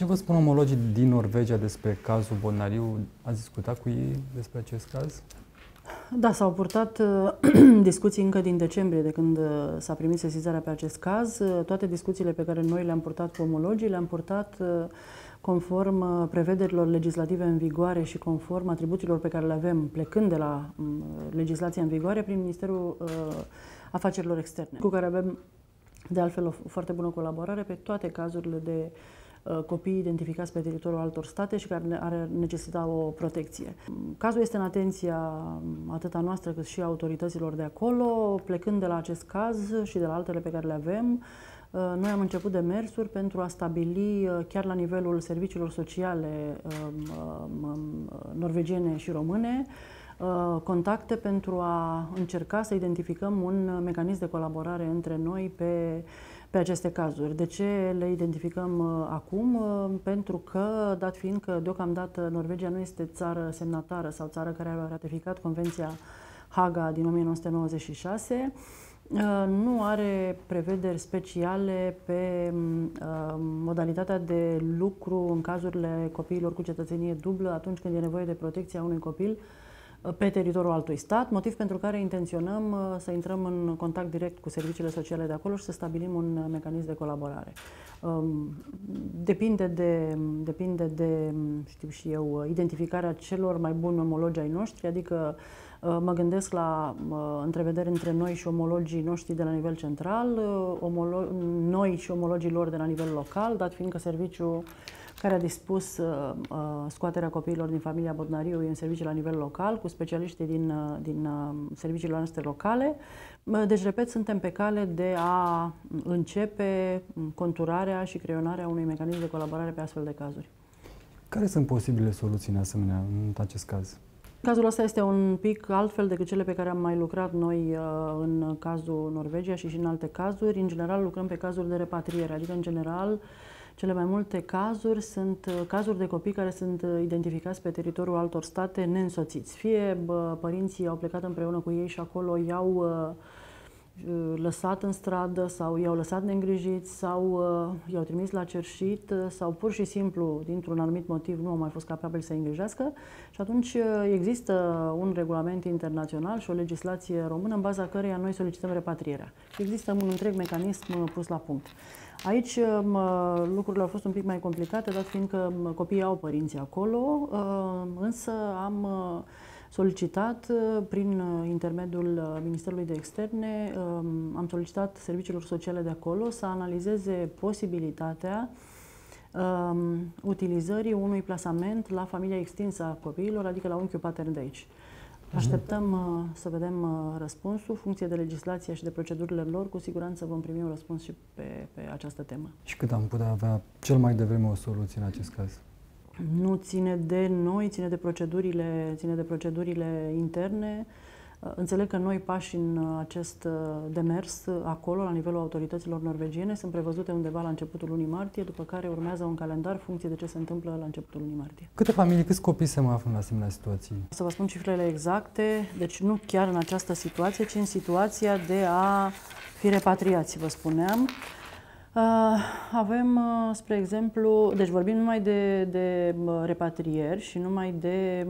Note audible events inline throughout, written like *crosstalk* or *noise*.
Ce vă spun omologii din Norvegia despre cazul Bonariu? Ați discutat cu ei despre acest caz? Da, s-au purtat uh, *clears throat* discuții încă din decembrie, de când uh, s-a primit sesizarea pe acest caz. Uh, toate discuțiile pe care noi le-am purtat cu omologii le-am purtat conform prevederilor legislative în vigoare și conform atribuțiilor pe care le avem plecând de la mm, legislația în vigoare prin Ministerul Afacerilor Externe, cu care avem de altfel o foarte bună colaborare pe toate cazurile de Uh, copii identificați pe teritoriul altor state și care ar necesita o protecție. Cazul este în atenția atât a noastră cât și a autorităților de acolo. Plecând de la acest caz și de la altele pe care le avem, uh, noi am început demersuri pentru a stabili, uh, chiar la nivelul serviciilor sociale um, um, norvegiene și române, contacte pentru a încerca să identificăm un mecanism de colaborare între noi pe pe aceste cazuri. De ce le identificăm uh, acum? Uh, pentru că, dat fiind că deocamdată Norvegia nu este țară semnatară sau țară care a ratificat Convenția Haga din 1996, uh, nu are prevederi speciale pe modalitatea de lucru în cazurile copiilor cu cetățenie dublă atunci când e nevoie de protecția unui copil pe teritoriul altui stat, motiv pentru care intenționăm uh, să intrăm în contact direct cu serviciile sociale de acolo și să stabilim un uh, mecanism de colaborare. Um, depinde de, depinde de, știu și eu, identificarea celor mai buni omologi ai noștri, adică uh, mă gândesc la întrevedere între noi și omologii noștri de la nivel central, noi și omologii lor de la nivel local, dat fiindcă serviciul care a dispus uh, uh, scoaterea copiilor din familia Bodnariu în servicii la nivel local, cu specialiștii din, uh, din uh, serviciile noastre locale. Uh, deci, repet, suntem pe cale de a începe conturarea și creionarea unui mecanism de colaborare pe astfel de cazuri. Care sunt posibile soluții în asemenea, în acest caz? Cazul ăsta este un pic altfel decât cele pe care am mai lucrat noi uh, în cazul Norvegia și și în alte cazuri. În general lucrăm pe cazuri de repatriere, adică în general cele mai multe cazuri sunt uh, cazuri de copii care sunt uh, identificați pe teritoriul altor state neînsoțiți. Fie bă, părinții au plecat împreună cu ei și acolo i-au uh, lăsat în stradă sau i-au lăsat neîngrijiți sau uh, i-au trimis la cerșit sau pur și simplu, dintr-un anumit motiv, nu au mai fost capabili să îngrijească și atunci există un regulament internațional și o legislație română în baza căreia noi solicităm repatrierea. Există un întreg mecanism pus la punct. Aici lucrurile au fost un pic mai complicate, dat fiindcă copiii au părinții acolo, ă, însă am ă, solicitat ă, prin intermediul Ministerului de Externe, am solicitat serviciilor sociale de acolo să analizeze posibilitatea utilizării unui plasament la familia extinsă a copiilor, adică la unchiul patern de aici. Așteptăm uh, să vedem uh, răspunsul, funcție de legislație și de procedurile lor, cu siguranță vom primi un răspuns și pe, pe această temă. Și cât am putea avea cel mai devreme o soluție în acest caz? Nu ține de noi, ține de procedurile, ține de procedurile interne. Uh, înțeleg că noi pași în uh, acest uh, demers acolo, la nivelul autorităților norvegiene, sunt prevăzute undeva la începutul lunii martie, după care urmează un calendar funcție de ce se întâmplă la începutul lunii martie. Câte familii, câți copii se mai află în asemenea situații? Să vă spun cifrele exacte, deci nu chiar în această situație, ci în situația de a fi repatriați, vă spuneam. Uh, avem, uh, spre exemplu, deci vorbim numai de, de uh, repatrieri și numai de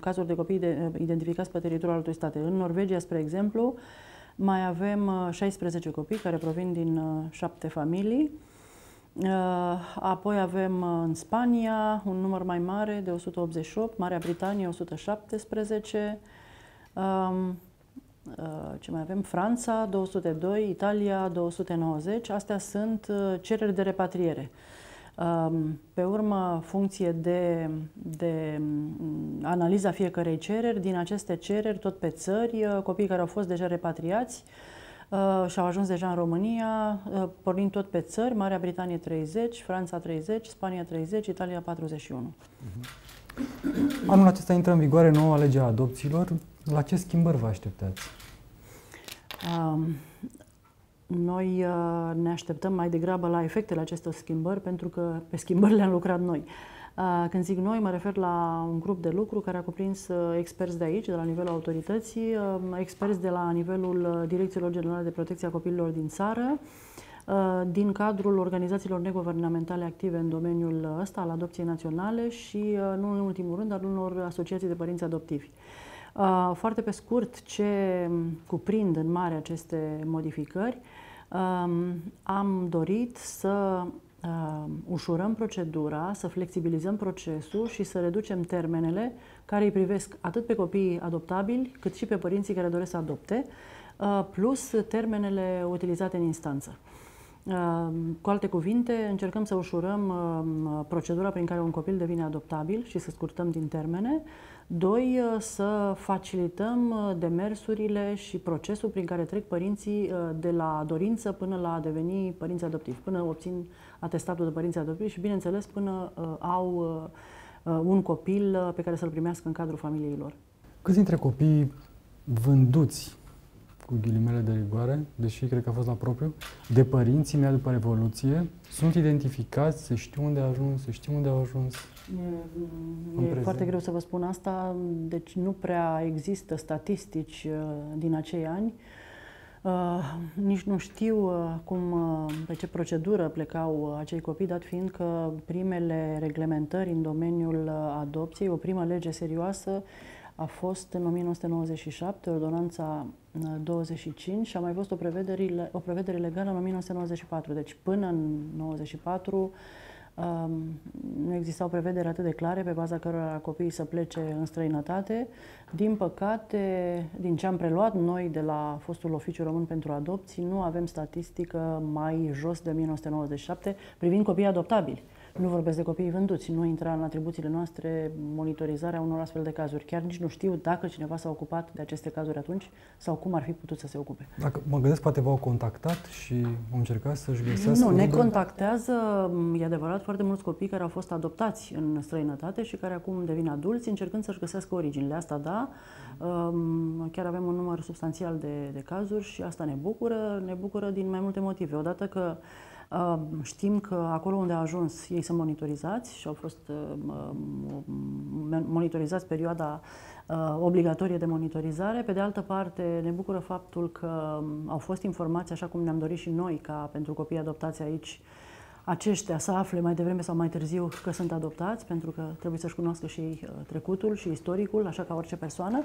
cazuri de copii de, identificați pe teritoriul altui state. În Norvegia, spre exemplu, mai avem 16 copii care provin din șapte familii. Apoi avem în Spania un număr mai mare de 188, Marea Britanie 117, Uh, ce mai avem? Franța 202, Italia 290. Astea sunt uh, cereri de repatriere. Um, pe urmă, funcție de, de mm, analiza fiecarei cereri, din aceste cereri, tot pe țări, uh, copiii care au fost deja repatriați și au ajuns deja în România, pornind tot pe țări, Marea Britanie 30, Franța 30, Spania 30, Italia 41. Anul acesta intră în vigoare noua lege a adopțiilor. La ce schimbări vă așteptați? Noi uh, ne așteptăm mai degrabă la efectele acestor schimbări, pentru că pe schimbări le-am lucrat noi. Uh, când zic noi, mă refer la un grup de lucru care a cuprins uh, experți de aici, de la nivelul autorității, experți de la nivelul Direcțiilor Generale de Protecție a Copiilor din țară, din cadrul organizațiilor neguvernamentale active în domeniul ăsta al adopției naționale și, nu în ultimul rând, al unor asociații de părinți adoptivi. Foarte pe scurt, ce cuprind în mare aceste modificări, am dorit să ușurăm procedura, să flexibilizăm procesul și să reducem termenele care îi privesc atât pe copiii adoptabili, cât și pe părinții care doresc să adopte, plus termenele utilizate în instanță. Cu alte cuvinte, încercăm să ușurăm procedura prin care un copil devine adoptabil și să scurtăm din termene. Doi, să facilităm demersurile și procesul prin care trec părinții de la dorință până la a deveni părinți adoptivi, până obțin atestatul de părinți adoptivi și, bineînțeles, până au un copil pe care să-l primească în cadrul familiei lor. Câți dintre copii vânduți cu ghilimele de rigoare, deși cred că a fost la propriu, de părinții mei după Revoluție, sunt identificați, se știu unde a ajuns, se știu unde au ajuns. E, e foarte greu să vă spun asta, deci nu prea există statistici uh, din acei ani. Uh, nici nu știu uh, cum, uh, pe ce procedură plecau uh, acei copii, dat fiind că primele reglementări în domeniul uh, adopției, o primă lege serioasă, a fost în 1997, ordonanța 25 și a mai fost o prevedere, o prevedere legală în 1994. Deci până în 94 um, nu existau prevederi atât de clare pe baza cărora copiii să plece în străinătate. Din păcate, din ce am preluat noi de la fostul Oficiu Român pentru Adopții, nu avem statistică mai jos de 1997 privind copiii adoptabili. Nu vorbesc de copiii vânduți, nu intra în atribuțiile noastre monitorizarea unor astfel de cazuri. Chiar nici nu știu dacă cineva s-a ocupat de aceste cazuri atunci sau cum ar fi putut să se ocupe. Dacă mă gândesc, poate v-au contactat și au încercat să-și găsească... Nu, ne contactează, e adevărat, foarte mulți copii care au fost adoptați în străinătate și care acum devin adulți încercând să-și găsească originile. Asta da, um, chiar avem un număr substanțial de, de cazuri și asta ne bucură, ne bucură din mai multe motive. Odată că Știm că acolo unde a ajuns ei sunt monitorizați și au fost uh, monitorizați perioada uh, obligatorie de monitorizare. Pe de altă parte, ne bucură faptul că um, au fost informați, așa cum ne-am dorit și noi, ca pentru copii adoptați aici, aceștia să afle mai devreme sau mai târziu că sunt adoptați, pentru că trebuie să-și cunoască și uh, trecutul și istoricul, așa ca orice persoană.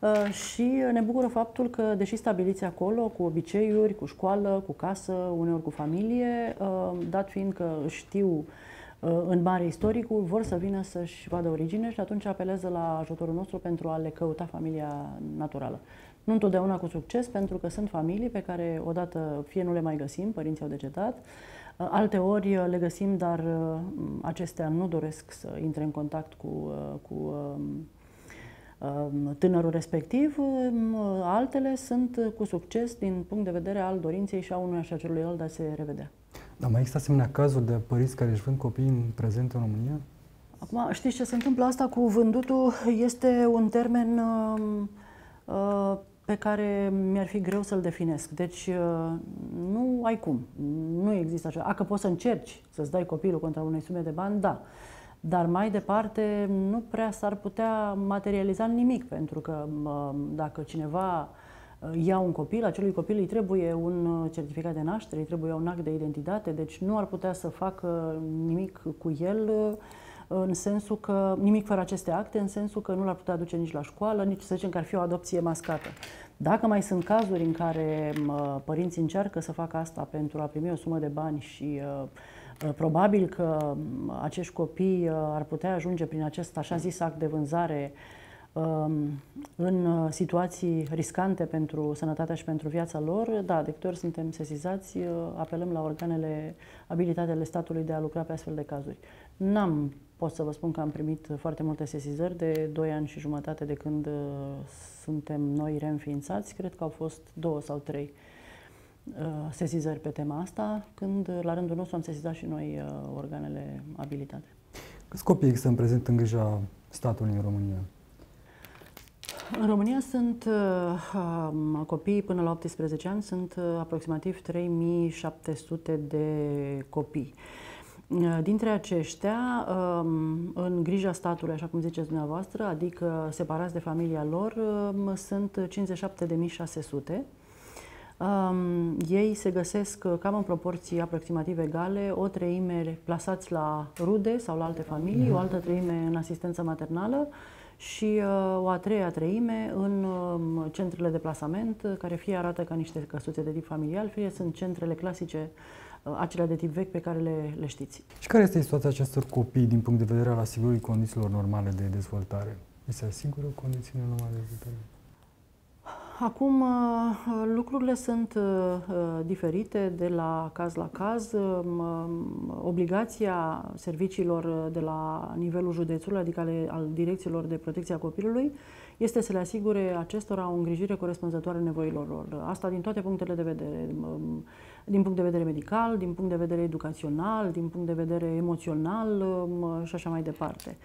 Uh, și ne bucură faptul că, deși stabiliți acolo, cu obiceiuri, cu școală, cu casă, uneori cu familie, uh, dat fiind că știu în mare istoricul, vor să vină să-și vadă origine și atunci apelează la ajutorul nostru pentru a le căuta familia naturală. Nu întotdeauna cu succes, pentru că sunt familii pe care odată fie nu le mai găsim, părinții au decetat, Alte ori uh, le găsim, dar uh, acestea nu doresc să intre în contact cu, uh, cu um, um, tânărul respectiv. Um, altele sunt cu succes din punct de vedere al dorinței și a unui așa celuilalt de a se revedea. Dar mai există asemenea cazuri de părinți care își vând copii în prezent în România? Acum, știți ce se întâmplă asta cu vândutul? Este un termen uh, uh, pe care mi-ar fi greu să-l definesc. Deci uh, nu ai cum. Nu există așa. A, că poți să încerci să-ți dai copilul contra unei sume de bani, da. Dar mai departe nu prea s-ar putea materializa nimic, pentru că uh, dacă cineva uh, ia un copil, acelui copil îi trebuie un certificat de naștere, îi trebuie un act de identitate, deci nu ar putea să facă nimic cu el în sensul că nimic fără aceste acte, în sensul că nu l-ar putea duce nici la școală, nici să zicem că ar fi o adopție mascată. Dacă mai sunt cazuri în care părinții încearcă să facă asta pentru a primi o sumă de bani și uh, uh, probabil că acești copii uh, ar putea ajunge prin acest așa zis act de vânzare um, în situații riscante pentru sănătatea și pentru viața lor, da, de câte ori suntem sesizați, apelăm la organele abilitate ale statului de a lucra pe astfel de cazuri. N-am Pot să vă spun că am primit foarte multe sesizări de 2 ani și jumătate de când uh, suntem noi reînființați. Cred că au fost două sau trei uh, sesizări pe tema asta, când la rândul nostru am sesizat și noi uh, organele abilitate. Câți copii există în prezent în grija statului în România? În România sunt uh, um, copii până la 18 ani, sunt uh, aproximativ 3700 de copii. Uh, Dintre aceștia, um, în grija statului, așa cum ziceți dumneavoastră, adică separați de familia lor, um, sunt 57.600. Um, ei se găsesc cam în proporții aproximativ egale, o treime plasați la rude sau la alte familii, o altă treime în asistență maternală și uh, o a treia treime în uh, centrele de plasament, care fie arată ca niște căsuțe de tip familial, fie sunt centrele clasice uh, acelea de tip vechi pe care le, le știți. Și care este situația acestor copii din punct de vedere al asigurării condițiilor normale de dezvoltare? Se asigură condițiile normale de dezvoltare? Acum uh, lucrurile sunt uh, uh, diferite de la caz la caz. Obligația serviciilor de la nivelul județului, adică ale, al direcțiilor de protecție a copilului, este să le asigure acestora o îngrijire corespunzătoare nevoilor lor. Asta din toate punctele de vedere, um, din punct de vedere medical, din punct de vedere educațional, din punct de vedere emoțional um, și așa mai departe.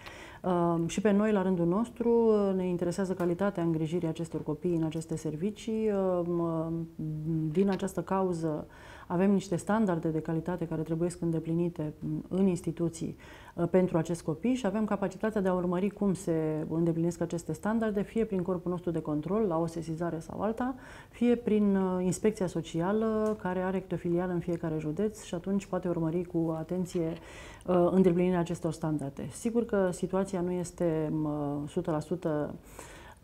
Um, și pe noi, la rândul nostru, ne interesează calitatea îngrijirii acestor copii în aceste servicii. Din această cauză, avem niște standarde de calitate care trebuie să îndeplinite în instituții uh, pentru acest copii și avem capacitatea de a urmări cum se îndeplinesc aceste standarde, fie prin corpul nostru de control, la o sesizare sau alta, fie prin uh, inspecția socială, care are câte o filială în fiecare județ și atunci poate urmări cu atenție uh, îndeplinirea acestor standarde. Sigur că situația nu este 100%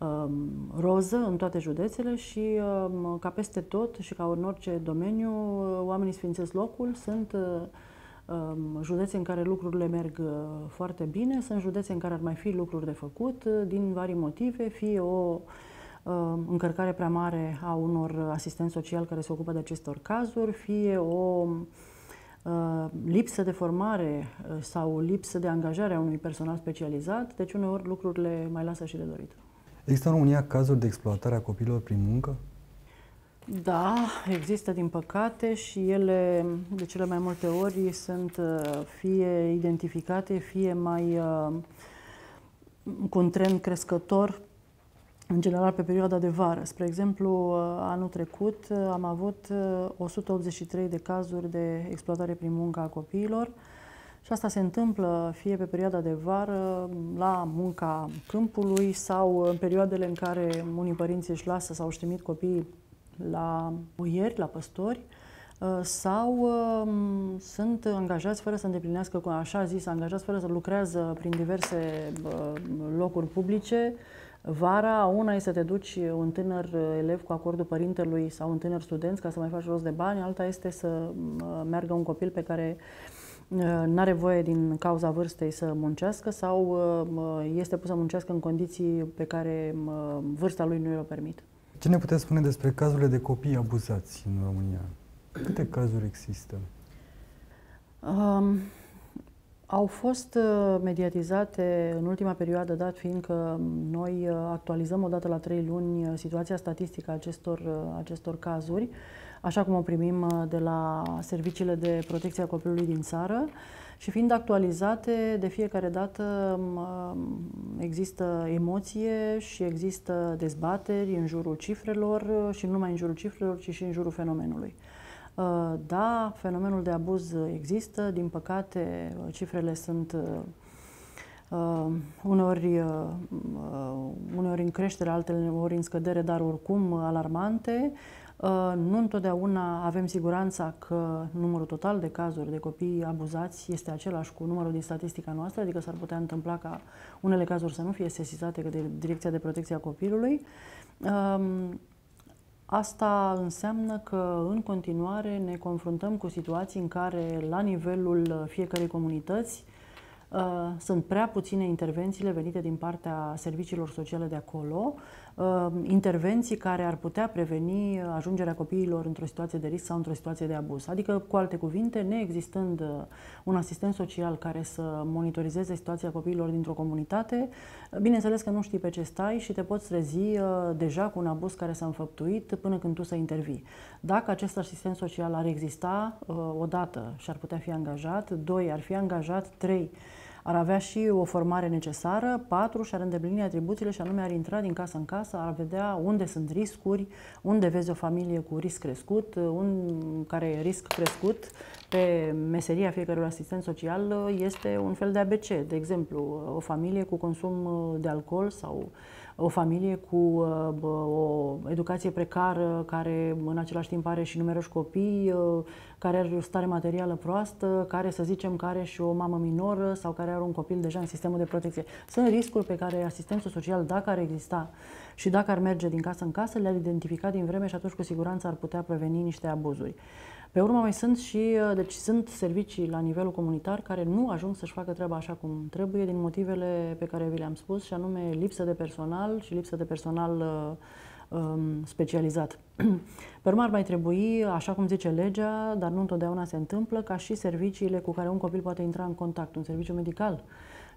Um, roză în toate județele și um, ca peste tot și ca în orice domeniu, uh, oamenii sfințesc locul, sunt uh, um, județe în care lucrurile merg uh, foarte bine, sunt județe în care ar mai fi lucruri de făcut din vari motive, fie o încărcare prea mare a unor asistenți sociali care se ocupă de acestor cazuri, fie o lipsă de formare sau lipsă de angajare a unui personal specializat, deci uneori lucrurile mai lasă și de dorit. Există în România cazuri de exploatare a copiilor prin muncă? Da, există din păcate și ele de cele mai multe ori sunt uh, fie identificate, fie mai uh, cu un trend crescător în general pe perioada de vară. Spre exemplu, uh, anul trecut am avut 183 de cazuri de exploatare prin muncă a copiilor, și asta se întâmplă fie pe perioada de vară, la munca câmpului sau în perioadele în care unii părinți își lasă sau își trimit copiii la uieri, la păstori, uh, sau um, sunt angajați fără să îndeplinească, cu așa zis, angajați fără să lucrează prin diverse uh, locuri publice. Vara, una e să te duci un tânăr elev cu acordul părintelui sau un tânăr student ca să mai faci rost de bani, alta este să uh, meargă un copil pe care Uh, nu are voie din cauza vârstei să muncească sau uh, este pus să muncească în condiții pe care vârsta lui nu îi o permit. Ce ne puteți spune despre cazurile de copii abuzați în România? Câte cazuri există? Um, au fost uh, mediatizate în ultima perioadă, dat fiindcă noi actualizăm odată la trei luni situația statistică a acestor, acestor cazuri așa cum o primim uh, de la serviciile de protecție a copilului din țară și fiind actualizate, de fiecare dată um, um, există emoție și există dezbateri în jurul cifrelor uh, și nu numai în jurul cifrelor, ci și în jurul fenomenului. Uh, da, fenomenul de abuz există, din păcate cifrele sunt uneori, uneori în creștere, altele ori în scădere, dar oricum alarmante. Uh, nu întotdeauna avem siguranța că numărul total de cazuri de copii abuzați este același cu numărul din statistica noastră, adică s-ar putea întâmpla ca unele cazuri să nu fie sesizate de Direcția de Protecție a Copilului. Um, asta înseamnă că în continuare ne confruntăm cu situații în care la nivelul fiecărei comunități Uh, sunt prea puține intervențiile venite din partea serviciilor sociale de acolo, uh, intervenții care ar putea preveni ajungerea copiilor într-o situație de risc sau într-o situație de abuz. Adică, cu alte cuvinte, neexistând uh, un asistent social care să monitorizeze situația copiilor dintr-o comunitate, bineînțeles că nu știi pe ce stai și te poți trezi deja cu un abuz care s-a înfăptuit până când tu să intervii. Dacă acest asistent social ar exista, odată și ar putea fi angajat, doi, ar fi angajat, trei, ar avea și o formare necesară, patru, și-ar îndeplini atribuțiile și anume ar intra din casă în casă, ar vedea unde sunt riscuri, unde vezi o familie cu risc crescut, un care e risc crescut pe meseria fiecărui asistent social este un fel de ABC. De exemplu, o familie cu consum de alcool sau o familie cu uh, o educație precară, care în același timp are și numeroși copii, uh, care are o stare materială proastă, care să zicem că are și o mamă minoră sau care are un copil deja în sistemul de protecție. Sunt riscuri pe care asistentul social, dacă ar exista și dacă ar merge din casă în casă, le-ar identifica din vreme și atunci cu siguranță ar putea preveni niște abuzuri. Pe urmă mai sunt și, uh, deci sunt servicii la nivelul comunitar care nu ajung să-și facă treaba așa cum trebuie din motivele pe care vi le-am spus și anume lipsă de personal și lipsă de personal uh, um, specializat. *clears throat* Pe urmă ar mai trebui, așa cum zice legea, dar nu întotdeauna se întâmplă, ca și serviciile cu care un copil poate intra în contact, un serviciu medical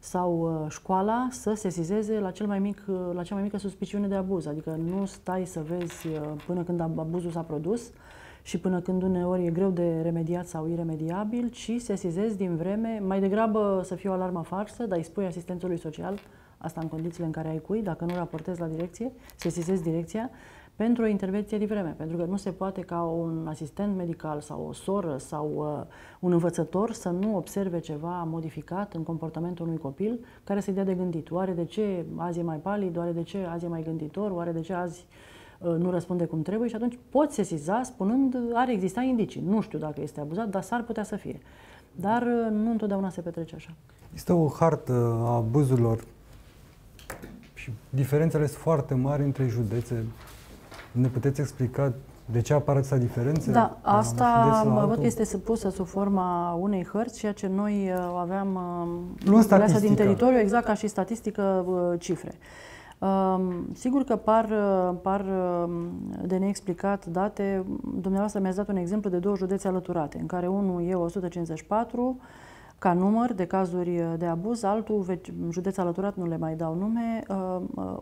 sau uh, școala să sesizeze la, cel mai mic, uh, la cea mai mică suspiciune de abuz. Adică nu stai să vezi uh, până când abuzul s-a produs, și până când uneori e greu de remediat sau iremediabil, ci sesizezi din vreme, mai degrabă să fie o alarmă farsă, dar îi spui asistentului social, asta în condițiile în care ai cui, dacă nu raportezi la direcție, sesizezi direcția, pentru o intervenție de vreme, pentru că nu se poate ca un asistent medical sau o soră sau uh, un învățător să nu observe ceva modificat în comportamentul unui copil care să-i dea de gândit. Oare de ce azi e mai palid, oare de ce azi e mai gânditor, oare de ce azi Uh, nu răspunde cum trebuie și atunci poți sesiza spunând ar exista indicii. Nu știu dacă este abuzat, dar s-ar putea să fie. Dar uh, nu întotdeauna se petrece așa. Este o hartă a abuzurilor și diferențele sunt foarte mari între județe. Ne puteți explica de ce apar atâtea diferențe? Da, asta văd că este pusă sub forma unei hărți, ceea ce noi uh, aveam uh, din teritoriu, exact ca și statistică, uh, cifre. Uh, Sigur că par, par de neexplicat date. Dumneavoastră mi-ați dat un exemplu de două județe alăturate, în care unul e 154 ca număr de cazuri de abuz, altul, județ alăturat, nu le mai dau nume,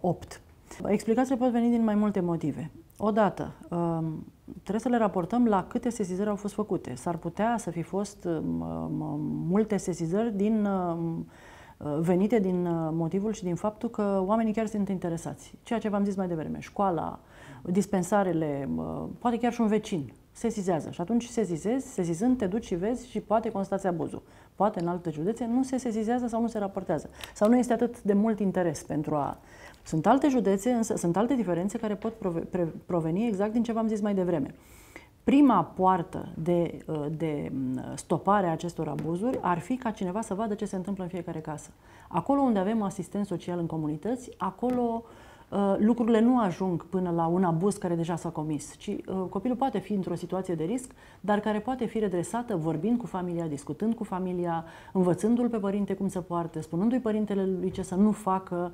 8. Explicațiile pot veni din mai multe motive. Odată, trebuie să le raportăm la câte sesizări au fost făcute. S-ar putea să fi fost multe sesizări din Uh, venite din uh, motivul și din faptul că oamenii chiar sunt interesați. Ceea ce v-am zis mai devreme, școala, dispensarele, uh, poate chiar și un vecin sesizează. Și atunci sesizezi, sesizând, te duci și vezi și poate constați abuzul. Poate în alte județe nu se sesizează sau nu se raportează. Sau nu este atât de mult interes pentru a... Sunt alte județe, însă sunt alte diferențe care pot proveni exact din ce v-am zis mai devreme. Prima poartă de, uh, de mm, stopare a acestor abuzuri ar fi ca cineva să vadă ce se întâmplă în fiecare casă. Acolo unde avem asistent social în comunități, acolo uh, lucrurile nu ajung până la un abuz care deja s-a comis, ci uh, copilul poate fi într-o situație de risc, dar care poate fi redresată vorbind cu familia, discutând cu familia, învățându-l pe părinte cum să poarte, spunându-i părintele lui ce să nu facă,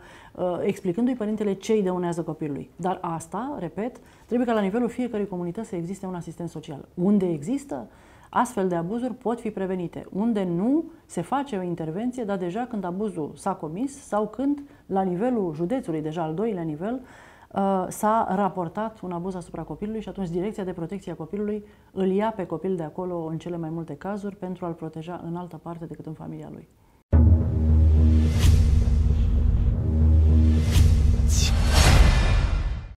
explicându-i părintele ce îi dăunează copilului. Dar asta, repet, Trebuie ca la nivelul fiecărui comunități să existe un asistent social. Unde există, astfel de abuzuri pot fi prevenite. Unde nu, se face o intervenție, dar deja când abuzul s-a comis sau când, la nivelul județului, deja al doilea nivel, uh, s-a raportat un abuz asupra copilului și atunci Direcția de Protecție a Copilului îl ia pe copil de acolo în cele mai multe cazuri pentru a-l proteja în altă parte decât în familia lui.